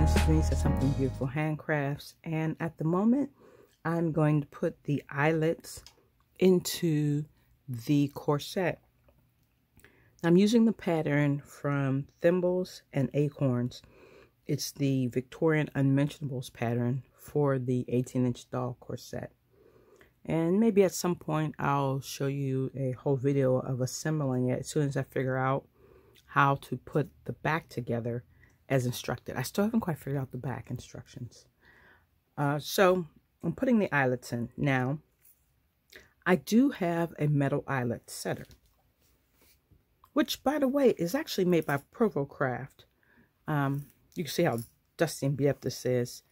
this is Denise at Something Beautiful Handcrafts and at the moment I'm going to put the eyelets into the corset. I'm using the pattern from Thimbles and Acorns. It's the Victorian Unmentionables pattern for the 18 inch doll corset. And maybe at some point I'll show you a whole video of assembling it as soon as I figure out how to put the back together as instructed. I still haven't quite figured out the back instructions. Uh, so I'm putting the eyelets in. Now, I do have a metal eyelet setter, which, by the way, is actually made by Provo Craft. Um, you can see how dusty and beat this is.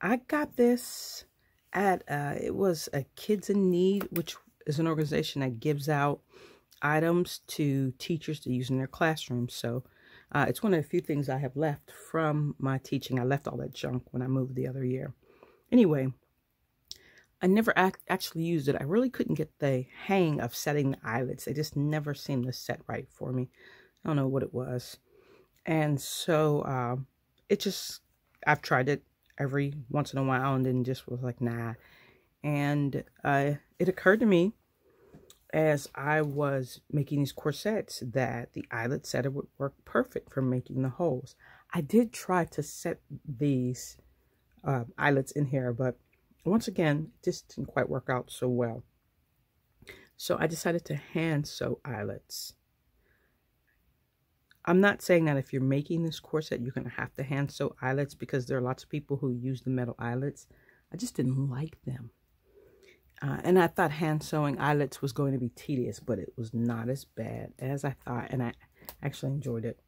I got this at, uh, it was a Kids in Need, which is an organization that gives out items to teachers to use in their classrooms. So uh, it's one of the few things I have left from my teaching. I left all that junk when I moved the other year. Anyway, I never act actually used it. I really couldn't get the hang of setting the eyelets. They just never seemed to set right for me. I don't know what it was. And so uh, it just, I've tried it every once in a while and then just was like, nah. And uh, it occurred to me as I was making these corsets that the eyelet setter would work perfect for making the holes. I did try to set these uh, eyelets in here, but once again, this didn't quite work out so well. So I decided to hand sew eyelets. I'm not saying that if you're making this corset, you're going to have to hand sew eyelets because there are lots of people who use the metal eyelets. I just didn't like them. Uh, and I thought hand sewing eyelets was going to be tedious, but it was not as bad as I thought, and I actually enjoyed it.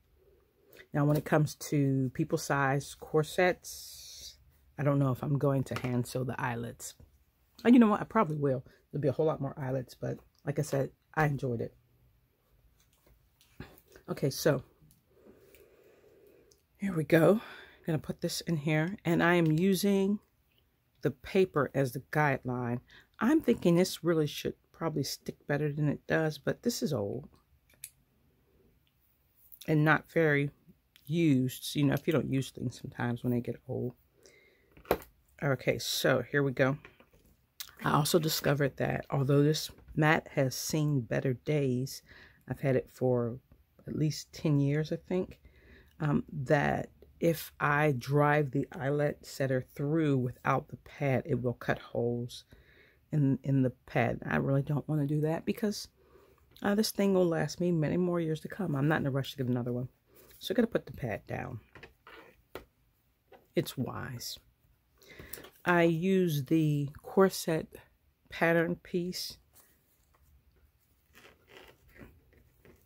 Now, when it comes to people size corsets, I don't know if I'm going to hand sew the eyelets. Oh, you know what? I probably will. There'll be a whole lot more eyelets, but like I said, I enjoyed it. Okay, so here we go. I'm going to put this in here, and I am using the paper as the guideline. I'm thinking this really should probably stick better than it does, but this is old and not very used. You know, if you don't use things sometimes when they get old. Okay, so here we go. I also discovered that although this mat has seen better days, I've had it for at least 10 years, I think, um, that if I drive the eyelet setter through without the pad, it will cut holes in, in the pad. I really don't want to do that because uh, this thing will last me many more years to come. I'm not in a rush to get another one. So I got to put the pad down. It's wise. I use the corset pattern piece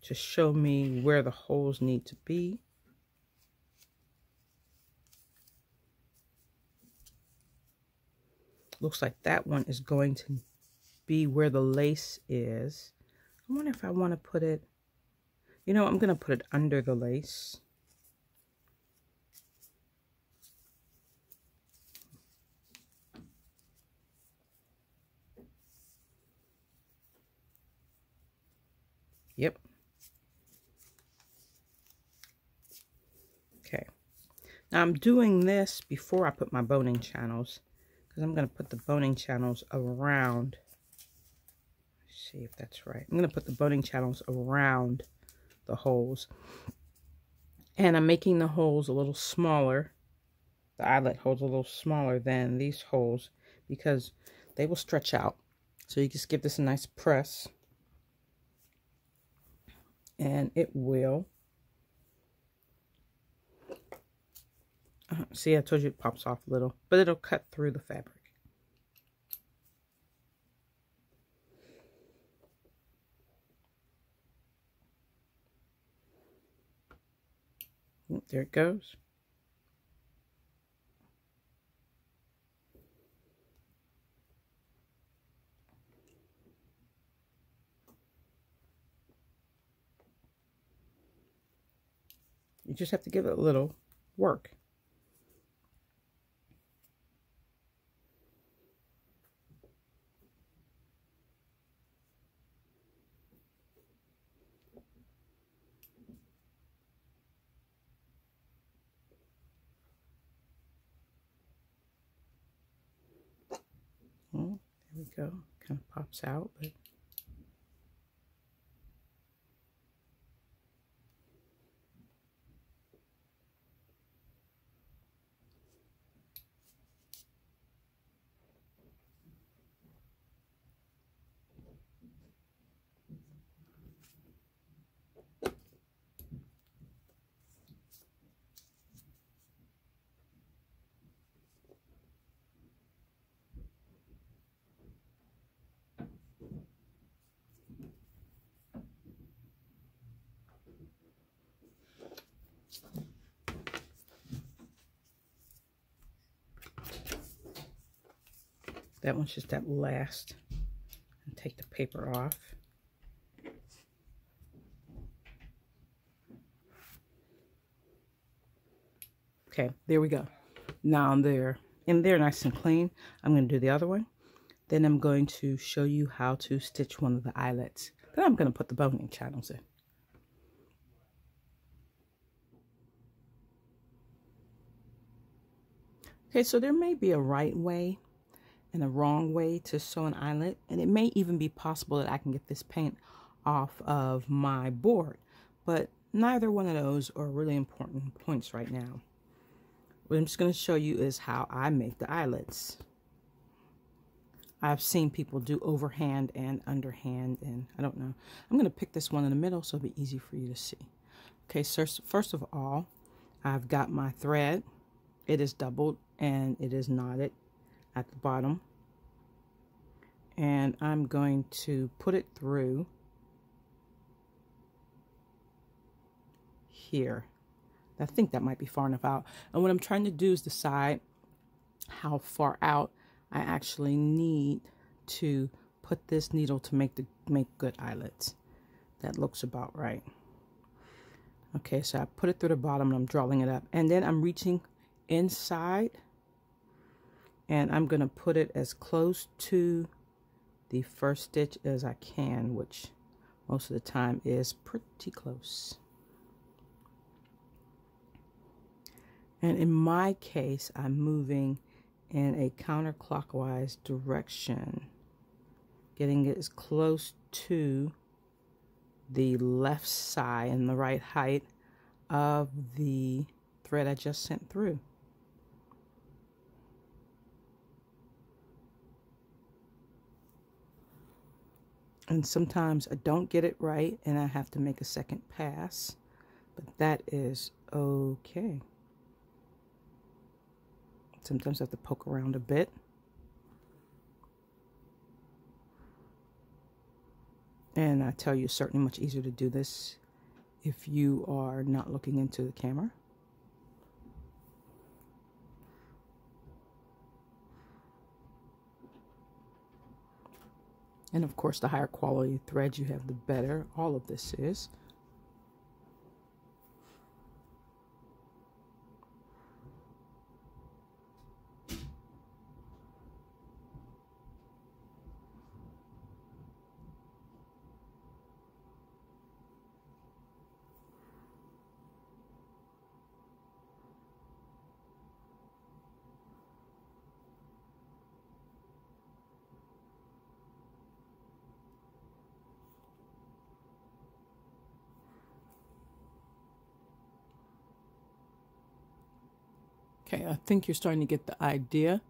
to show me where the holes need to be. Looks like that one is going to be where the lace is. I wonder if I want to put it, you know, I'm going to put it under the lace. Yep. Okay. Now I'm doing this before I put my boning channels because I'm going to put the boning channels around. Let's see if that's right. I'm going to put the boning channels around the holes. And I'm making the holes a little smaller. The eyelet holes a little smaller than these holes because they will stretch out. So you just give this a nice press. And it will. Uh, see, I told you it pops off a little, but it'll cut through the fabric. Mm, there it goes. You just have to give it a little work. Go. Kind of pops out, but That one's just that last. And take the paper off. Okay, there we go. Now they're in there nice and clean. I'm going to do the other one. Then I'm going to show you how to stitch one of the eyelets. Then I'm going to put the boning channels in. Okay, so there may be a right way and a wrong way to sew an eyelet. And it may even be possible that I can get this paint off of my board. But neither one of those are really important points right now. What I'm just going to show you is how I make the eyelets. I've seen people do overhand and underhand, and I don't know. I'm going to pick this one in the middle so it'll be easy for you to see. Okay, so first of all, I've got my thread. It is doubled and it is knotted at the bottom and I'm going to put it through here. I think that might be far enough out. And what I'm trying to do is decide how far out I actually need to put this needle to make the make good eyelets. That looks about right. Okay, so I put it through the bottom and I'm drawing it up. And then I'm reaching inside and I'm going to put it as close to the first stitch as I can, which most of the time is pretty close. And in my case, I'm moving in a counterclockwise direction, getting it as close to the left side and the right height of the thread I just sent through. And sometimes I don't get it right and I have to make a second pass. But that is okay. Sometimes I have to poke around a bit. And I tell you, it's certainly much easier to do this if you are not looking into the camera. And of course, the higher quality thread you have, the better all of this is. Okay, I think you're starting to get the idea.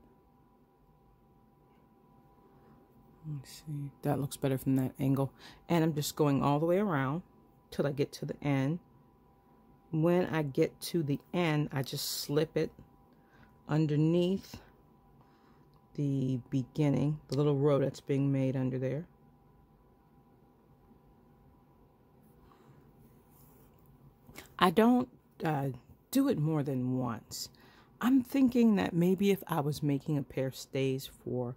Let's see, that looks better from that angle. And I'm just going all the way around till I get to the end. When I get to the end, I just slip it underneath the beginning, the little row that's being made under there. I don't uh, do it more than once. I'm thinking that maybe if I was making a pair of stays for,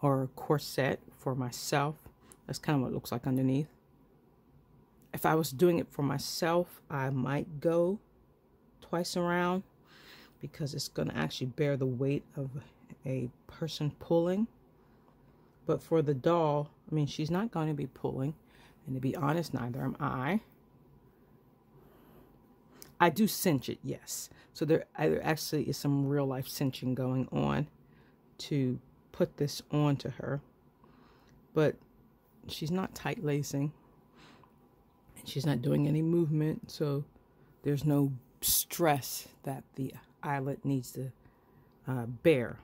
or a corset for myself, that's kind of what it looks like underneath. If I was doing it for myself, I might go twice around because it's going to actually bear the weight of a person pulling. But for the doll, I mean, she's not going to be pulling. And to be honest, neither am I. I do cinch it, yes. So there, there actually is some real life cinching going on to put this on to her. but she's not tight lacing. And she's not doing any movement, so there's no stress that the eyelet needs to uh, bear.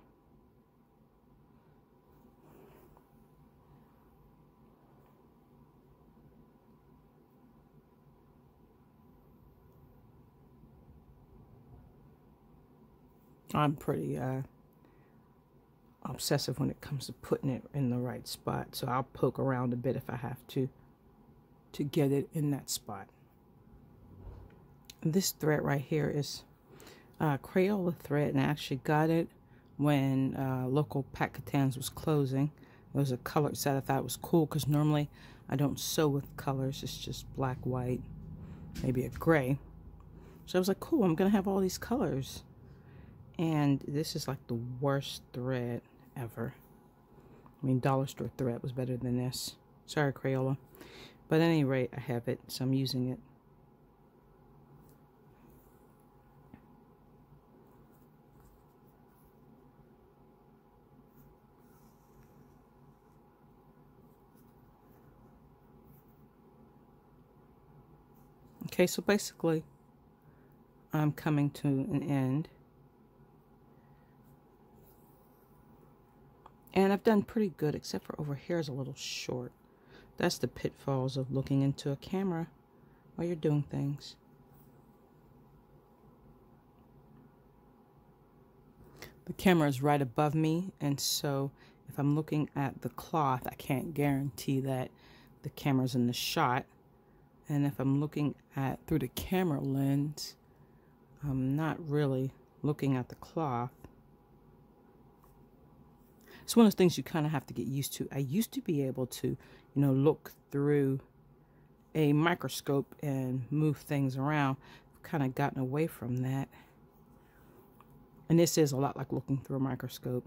I'm pretty uh, obsessive when it comes to putting it in the right spot. So I'll poke around a bit if I have to to get it in that spot. This thread right here is uh, Crayola thread and I actually got it when uh, local Pat Catan's was closing. It was a colored set. I thought was cool because normally I don't sew with colors. It's just black, white, maybe a gray. So I was like, cool, I'm going to have all these colors. And this is like the worst thread ever. I mean, dollar store thread was better than this. Sorry, Crayola. But at any rate, I have it, so I'm using it. Okay, so basically, I'm coming to an end. And I've done pretty good, except for over here is a little short. That's the pitfalls of looking into a camera while you're doing things. The camera is right above me, and so if I'm looking at the cloth, I can't guarantee that the camera's in the shot. And if I'm looking at through the camera lens, I'm not really looking at the cloth. It's one of those things you kind of have to get used to. I used to be able to, you know, look through a microscope and move things around. I've kind of gotten away from that. And this is a lot like looking through a microscope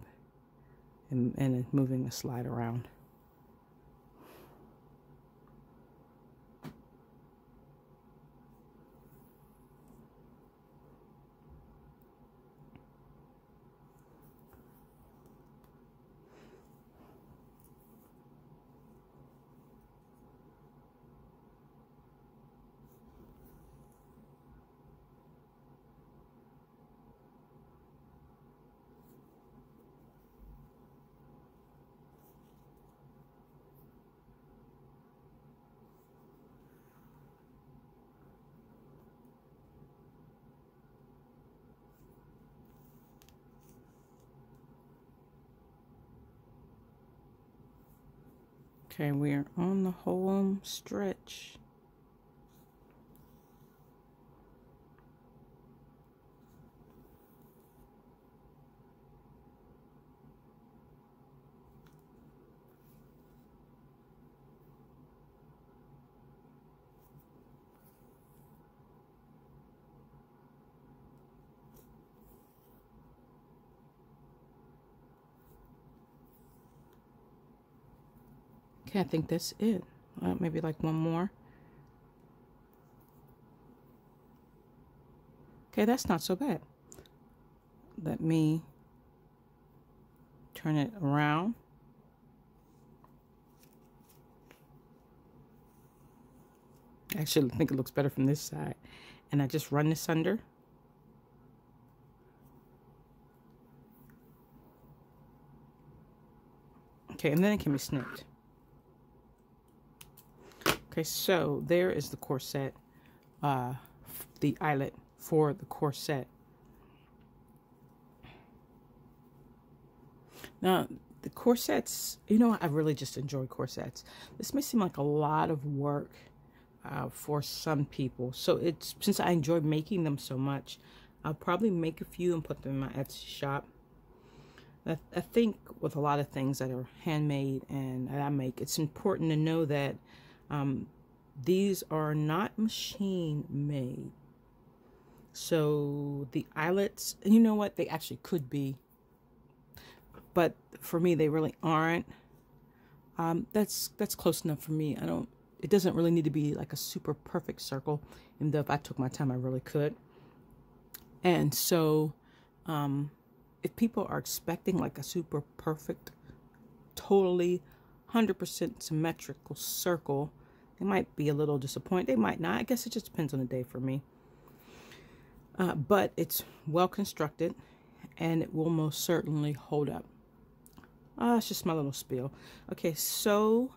and, and moving a slide around. Okay, we're on the home stretch. Okay, I think that's it. Uh, maybe like one more. Okay, that's not so bad. Let me turn it around. I actually, I think it looks better from this side. And I just run this under. Okay, and then it can be snipped. Okay, so there is the corset, uh, the eyelet for the corset. Now, the corsets, you know, I really just enjoy corsets. This may seem like a lot of work uh, for some people. So it's since I enjoy making them so much, I'll probably make a few and put them in my Etsy shop. I, I think with a lot of things that are handmade and that I make, it's important to know that um, these are not machine made. So the eyelets, you know what? They actually could be. But for me, they really aren't. Um, that's that's close enough for me. I don't. It doesn't really need to be like a super perfect circle. Even though if I took my time, I really could. And so, um, if people are expecting like a super perfect, totally 100% symmetrical circle. They might be a little disappointed. They might not. I guess it just depends on the day for me. Uh, but it's well constructed and it will most certainly hold up. Oh, it's just my little spiel. Okay, so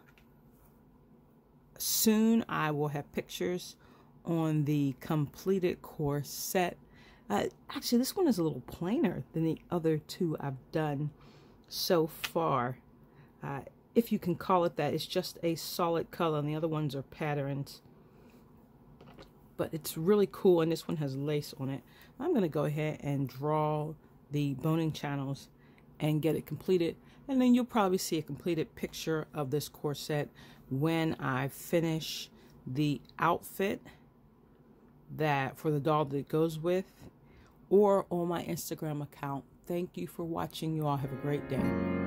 soon I will have pictures on the completed corset. Uh, actually, this one is a little plainer than the other two I've done so far. Uh, if you can call it that. It's just a solid color and the other ones are patterns. But it's really cool and this one has lace on it. I'm going to go ahead and draw the boning channels and get it completed. And then you'll probably see a completed picture of this corset when I finish the outfit that for the doll that it goes with or on my Instagram account. Thank you for watching. You all have a great day.